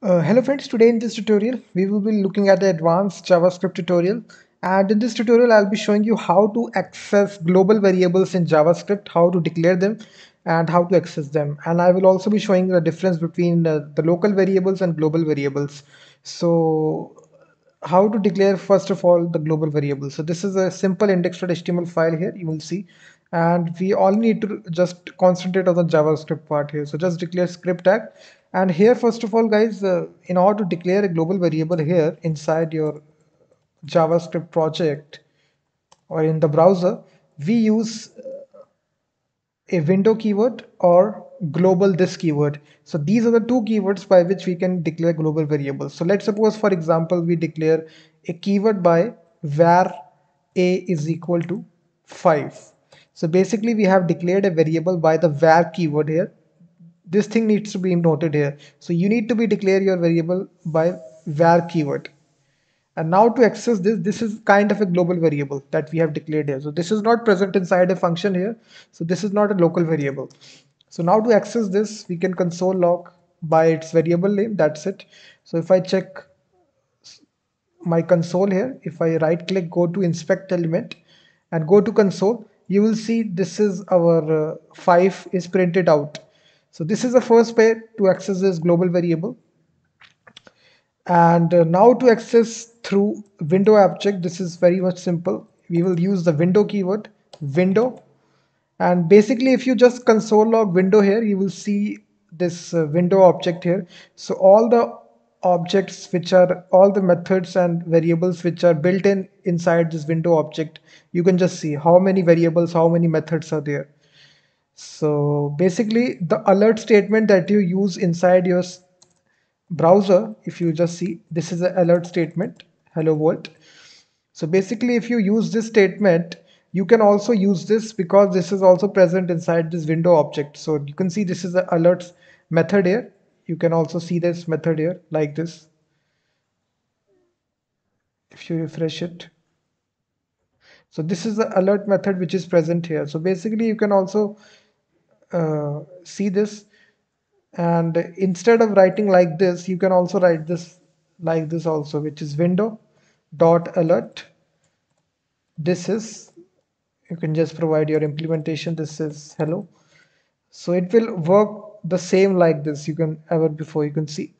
Uh, hello friends, today in this tutorial we will be looking at the advanced JavaScript tutorial and in this tutorial I'll be showing you how to access global variables in JavaScript, how to declare them and how to access them and I will also be showing the difference between uh, the local variables and global variables. So how to declare first of all the global variable. So this is a simple index.html file here you will see and we all need to just concentrate on the JavaScript part here. So just declare script tag. And here first of all guys uh, in order to declare a global variable here inside your javascript project or in the browser we use uh, a window keyword or globalThis keyword. So these are the two keywords by which we can declare global variables. So let's suppose for example we declare a keyword by var a is equal to 5 so basically we have declared a variable by the var keyword here. This thing needs to be noted here. So you need to be declare your variable by var keyword. And now to access this this is kind of a global variable that we have declared here. So this is not present inside a function here. So this is not a local variable. So now to access this we can console log by its variable name. That's it. So if i check my console here if i right click go to inspect element and go to console you will see this is our uh, 5 is printed out so this is the first way to access this global variable. And uh, now to access through window object, this is very much simple. We will use the window keyword, window. And basically, if you just console log window here, you will see this uh, window object here. So all the objects which are all the methods and variables which are built in inside this window object, you can just see how many variables, how many methods are there. So basically the alert statement that you use inside your browser, if you just see, this is an alert statement, hello world. So basically if you use this statement, you can also use this because this is also present inside this window object. So you can see this is the alerts method here. You can also see this method here like this. If you refresh it. So this is the alert method which is present here. So basically you can also uh, see this and instead of writing like this you can also write this like this also which is window dot alert this is you can just provide your implementation this is hello so it will work the same like this you can ever before you can see.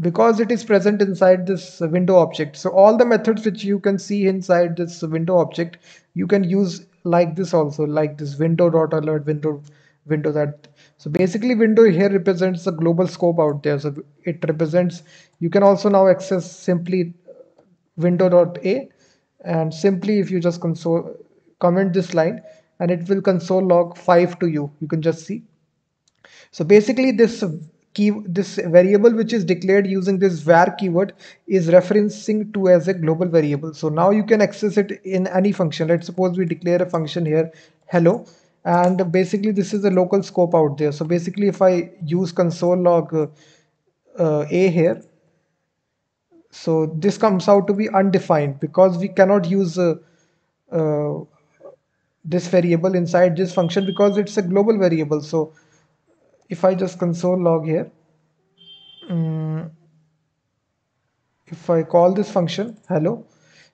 Because it is present inside this window object. So all the methods which you can see inside this window object you can use like this also like this window dot alert window window that. So basically window here represents the global scope out there. So it represents you can also now access simply window dot a. And simply if you just console comment this line and it will console log 5 to you. You can just see so basically this key this variable which is declared using this var keyword is referencing to as a global variable. So now you can access it in any function. Let's suppose we declare a function here hello and basically this is a local scope out there. So basically if I use console log uh, uh, a here so this comes out to be undefined because we cannot use uh, uh, this variable inside this function because it's a global variable. So if I just console log here um, if I call this function hello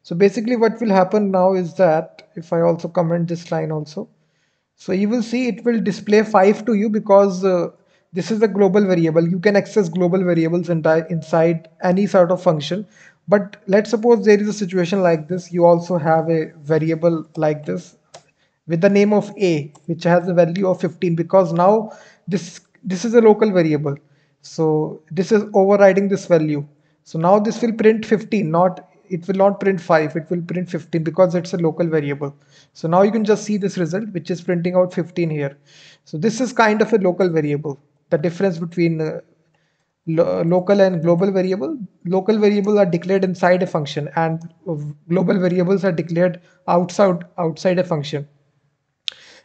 so basically what will happen now is that if I also comment this line also so you will see it will display 5 to you because uh, this is a global variable. You can access global variables inside any sort of function. But let's suppose there is a situation like this. You also have a variable like this with the name of a which has a value of 15 because now this this is a local variable. So this is overriding this value. So now this will print 15 not it will not print 5 it will print 15 because it's a local variable so now you can just see this result which is printing out 15 here so this is kind of a local variable the difference between uh, lo local and global variable local variables are declared inside a function and global variables are declared outside outside a function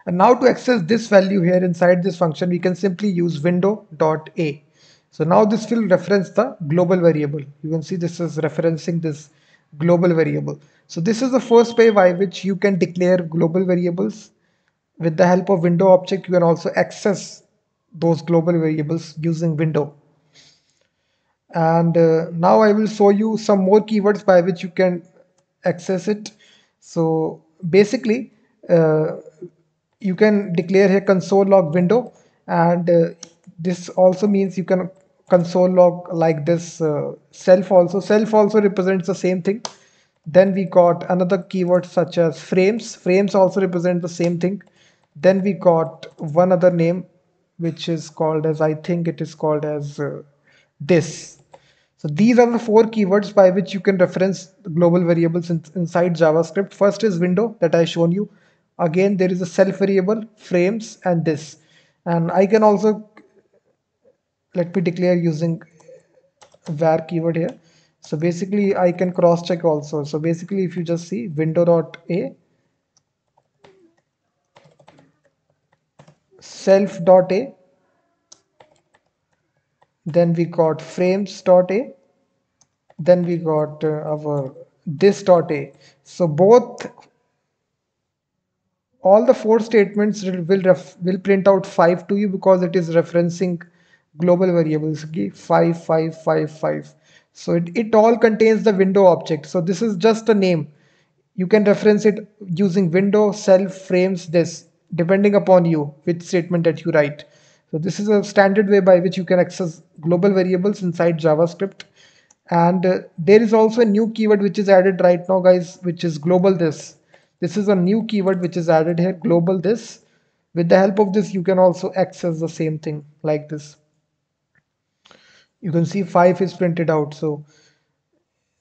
and now to access this value here inside this function we can simply use window dot a so now this will reference the global variable you can see this is referencing this global variable. So this is the first way by which you can declare global variables. With the help of window object, you can also access those global variables using window. and uh, now I will show you some more keywords by which you can access it so basically uh, you can declare a console log window and uh, this also means you can console log like this uh, self also. Self also represents the same thing. Then we got another keyword such as frames. Frames also represent the same thing. Then we got one other name which is called as i think it is called as uh, this. So these are the four keywords by which you can reference global variables in, inside JavaScript. First is window that I shown you. Again, there is a self variable, frames, and this. And I can also let me declare using var keyword here. So basically, I can cross check also. So basically, if you just see window dot a self dot a then we got frames dot a then we got uh, our this dot a so both all the four statements will will print out 5 to you because it is referencing global variables. Okay 5 5 5 5 so it, it all contains the window object. So this is just a name. You can reference it using window self frames this depending upon you which statement that you write. So this is a standard way by which you can access global variables inside JavaScript. And uh, there is also a new keyword which is added right now, guys, which is globalThis. This is a new keyword which is added here, globalThis. With the help of this, you can also access the same thing like this. You can see 5 is printed out. So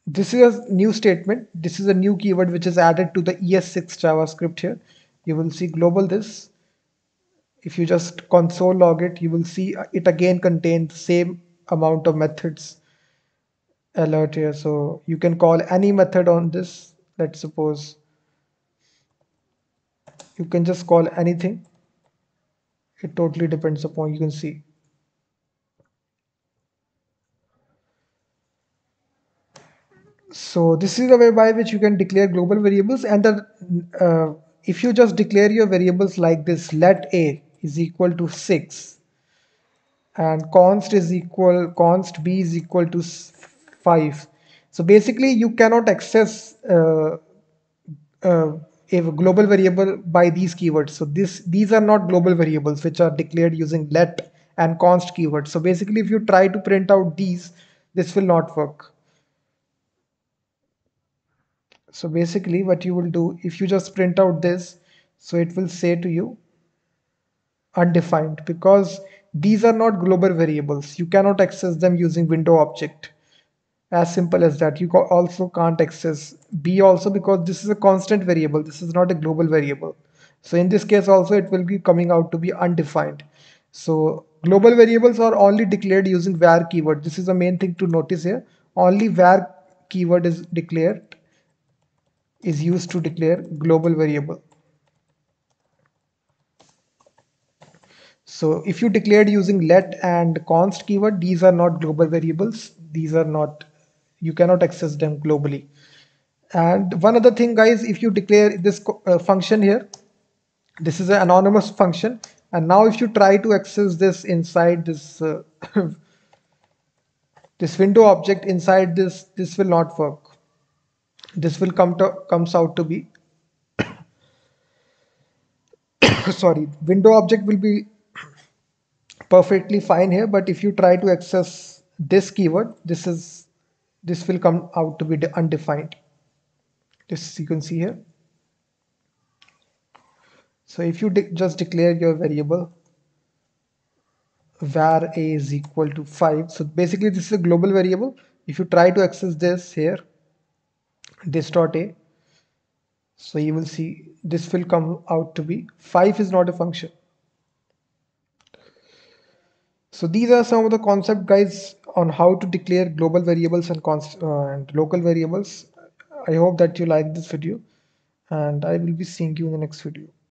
this is a new statement. This is a new keyword which is added to the ES6 JavaScript here. You will see globalThis if you just console log it you will see uh, it again contains the same amount of methods alert here so you can call any method on this let's suppose you can just call anything. It totally depends upon you can see. So this is the way by which you can declare global variables and the uh, if you just declare your variables like this let a is equal to 6 and const is equal const b is equal to 5 so basically you cannot access uh, uh, a global variable by these keywords so this these are not global variables which are declared using let and const keywords so basically if you try to print out these this will not work so basically what you will do if you just print out this so it will say to you undefined because these are not global variables. You cannot access them using window object. As simple as that. You also can't access B also because this is a constant variable. This is not a global variable. So in this case also it will be coming out to be undefined. So global variables are only declared using var keyword. This is the main thing to notice here. Only var keyword is declared is used to declare global variable. So if you declared using let and const keyword, these are not global variables. These are not, you cannot access them globally. And one other thing guys, if you declare this uh, function here, this is an anonymous function. And now if you try to access this inside this, uh, this window object inside this, this will not work. This will come to, comes out to be, sorry, window object will be perfectly fine here but if you try to access this keyword this is this will come out to be undefined. This you can see here. So if you de just declare your variable var a is equal to 5 so basically this is a global variable. If you try to access this here this dot a so you will see this will come out to be 5 is not a function. So these are some of the concept guys on how to declare global variables and, uh, and local variables. I hope that you like this video and I will be seeing you in the next video.